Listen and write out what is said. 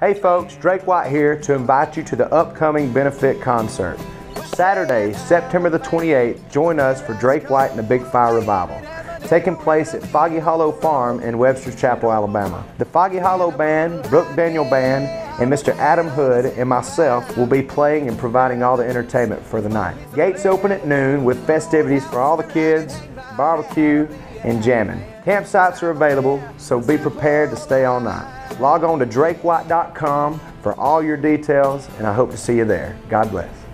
Hey folks, Drake White here to invite you to the upcoming benefit concert. Saturday, September the 28th, join us for Drake White and the Big Fire Revival, taking place at Foggy Hollow Farm in Webster Chapel, Alabama. The Foggy Hollow Band, Brooke Daniel Band, and Mr. Adam Hood and myself will be playing and providing all the entertainment for the night. Gates open at noon with festivities for all the kids, barbecue, and jamming. Campsites are available, so be prepared to stay all night. Log on to drakewhite.com for all your details, and I hope to see you there. God bless.